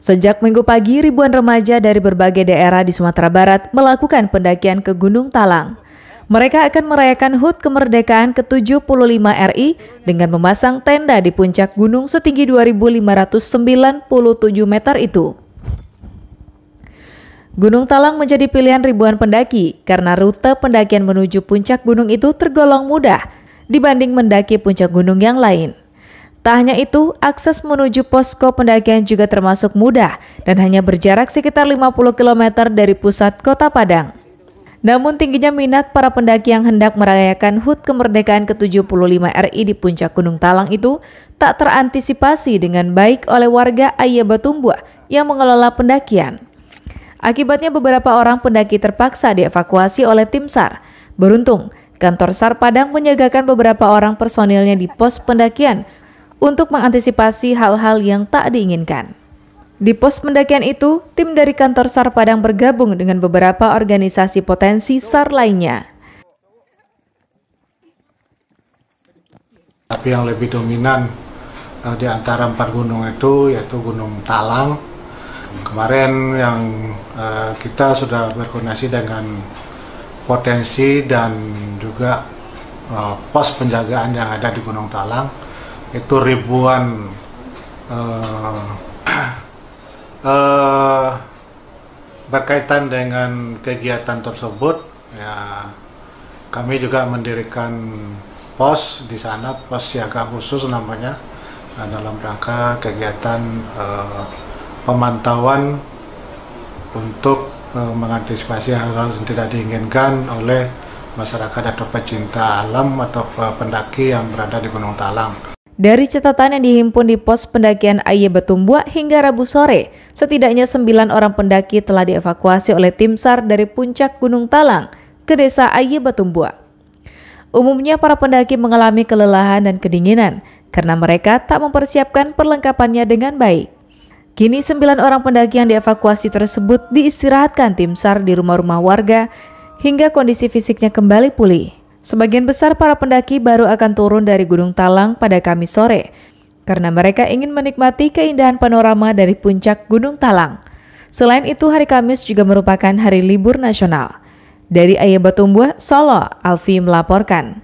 Sejak minggu pagi, ribuan remaja dari berbagai daerah di Sumatera Barat melakukan pendakian ke Gunung Talang. Mereka akan merayakan HUT kemerdekaan ke-75 RI dengan memasang tenda di puncak gunung setinggi 2.597 meter itu. Gunung Talang menjadi pilihan ribuan pendaki karena rute pendakian menuju puncak gunung itu tergolong mudah dibanding mendaki puncak gunung yang lain. Tak hanya itu, akses menuju posko pendakian juga termasuk mudah dan hanya berjarak sekitar 50 km dari pusat kota Padang. Namun tingginya minat para pendaki yang hendak merayakan HUT kemerdekaan ke-75 RI di puncak Gunung Talang itu tak terantisipasi dengan baik oleh warga Ayah Batumbua yang mengelola pendakian. Akibatnya beberapa orang pendaki terpaksa dievakuasi oleh tim SAR. Beruntung, kantor SAR Padang menyiagakan beberapa orang personilnya di pos pendakian untuk mengantisipasi hal-hal yang tak diinginkan. Di pos pendakian itu, tim dari kantor SAR Padang bergabung dengan beberapa organisasi potensi SAR lainnya. Tapi yang lebih dominan uh, di antara empat gunung itu yaitu Gunung Talang. Kemarin yang uh, kita sudah berkoordinasi dengan potensi dan juga uh, pos penjagaan yang ada di Gunung Talang itu ribuan uh, uh, berkaitan dengan kegiatan tersebut ya kami juga mendirikan pos di sana pos siaga khusus namanya uh, dalam rangka kegiatan uh, pemantauan untuk uh, mengantisipasi hal-hal yang tidak diinginkan oleh masyarakat atau pecinta alam atau pendaki yang berada di Gunung Talang. Dari catatan yang dihimpun di pos pendakian Aye Betumbua hingga Rabu sore, setidaknya sembilan orang pendaki telah dievakuasi oleh tim SAR dari puncak Gunung Talang ke desa Aye Betumbua. Umumnya para pendaki mengalami kelelahan dan kedinginan karena mereka tak mempersiapkan perlengkapannya dengan baik. Kini sembilan orang pendaki yang dievakuasi tersebut diistirahatkan tim SAR di rumah-rumah warga hingga kondisi fisiknya kembali pulih. Sebagian besar para pendaki baru akan turun dari Gunung Talang pada Kamis sore karena mereka ingin menikmati keindahan panorama dari puncak Gunung Talang. Selain itu, hari Kamis juga merupakan hari libur nasional. Dari Ayah Batumbua, Solo, Alfi melaporkan.